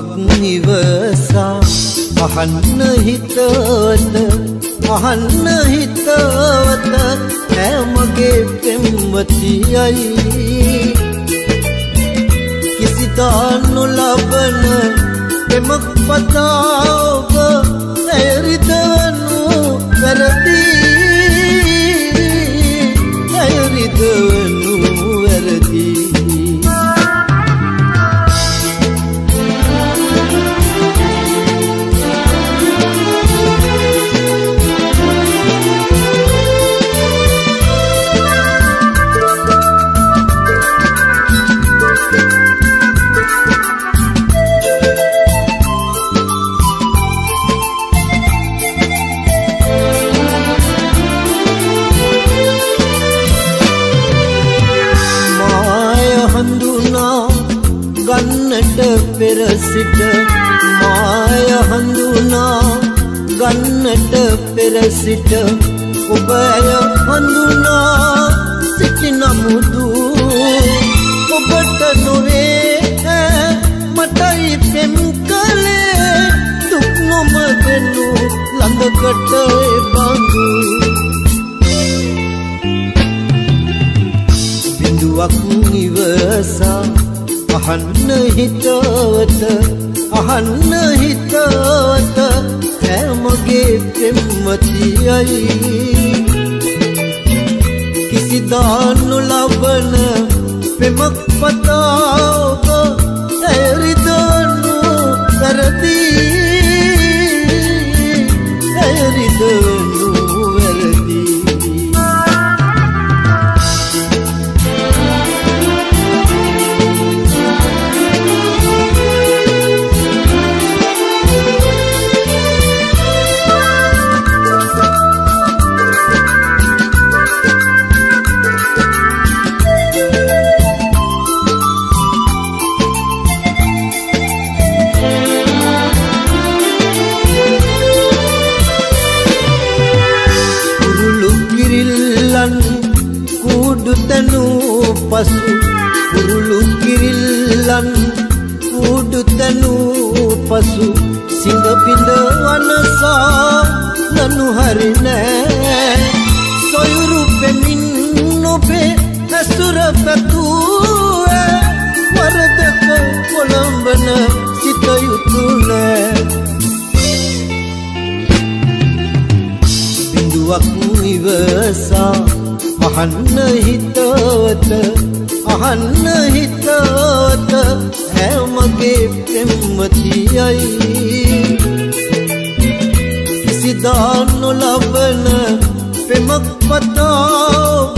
බිඳුවක් නිවසා. අහන්න හිතවත අහන්න හිතවත ඇමගේ පෙම්වතියයි කිසිදා නොලබන පෙමක් පතාවක ගන්නට පෙර සිට මාය හඳුනා ගන්නට පෙර සිට ඔබ ඇය හඳුනා සිටි නමුදු ඔබට නොවේ මටයි පෙම් කළේ දුක් නොමදනු ළඟකට බඳු බිඳුවක් නිවසා අහන්න හිතවත අහන්න හිතවත හැමගේ පෙම්වතියයි කිසිදා නොලබන පෙමක් පතාවක කුඩුතනු පසු කුරුළු කිරිල්ලන් කුඩුතනු පසු සිංගපිඳ වනසා නනු හරිනෑ අහන්න හිතවත අහන්න හිතවත හැමගේ පෙම්වතියයි. කිසිදා නොලබන පෙමක් පතාව